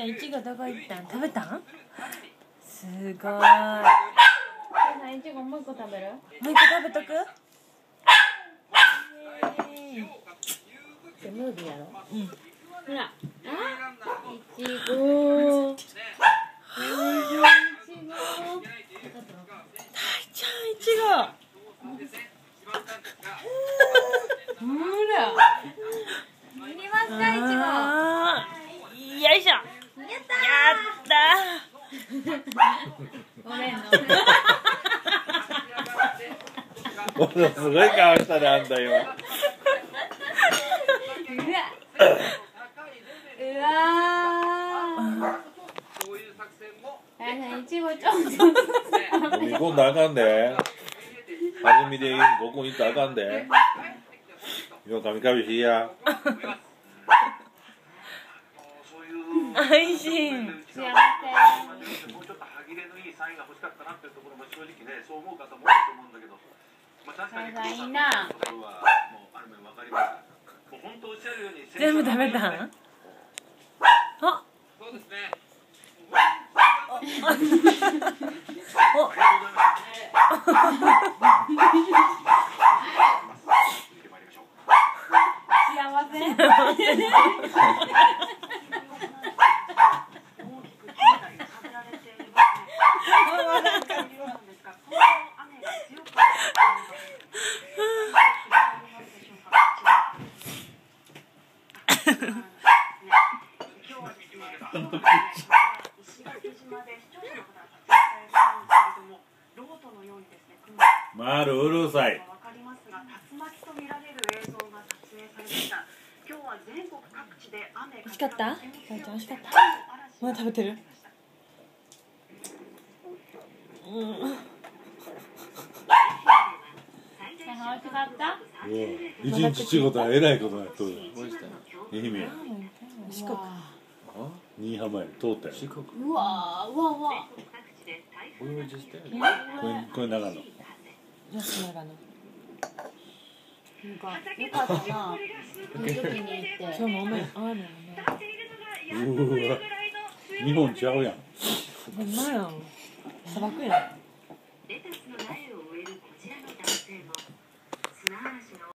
ちゃんいちごどこ行ったん食べたん？すごい。もういちごもう一個食べる一個食べとく？イエー。イじゃムービーやろう。んほら。あいちごいちご大ちゃんいちごほら見れますかいちごあーよいしょやったごめんの俺すごい顔したねあんた今。うわうわー。いちごちょっと飲み込んだらあかんで。弾みでここに行ったらあかんで。よかみかみしいや安心幸せ。もうちょっと歯切れのいいサインが欲しかったなっていうところも正直ねそう思う方も多いと思うんだけど、まあ、確かにサイがいいなこれはもうある面分かりますもう本当おっしゃるように全部食べたんあそうですね幸せまるうるさいわかりますが竜巻と見られる映像が撮影されました今日は全国各地で雨美味しかった？大ちゃん美味しかった？まだ食べてる？うん。美味しかった？一日仕事はえらいことになっとる愛媛や。四国。新居浜や通ったようわーうわうわこれこれ長野。安長野なんかよかったな。この時に行って今日も雨雨やね。うわ。日本ちゃうやん。ほんまやん。砂漠やん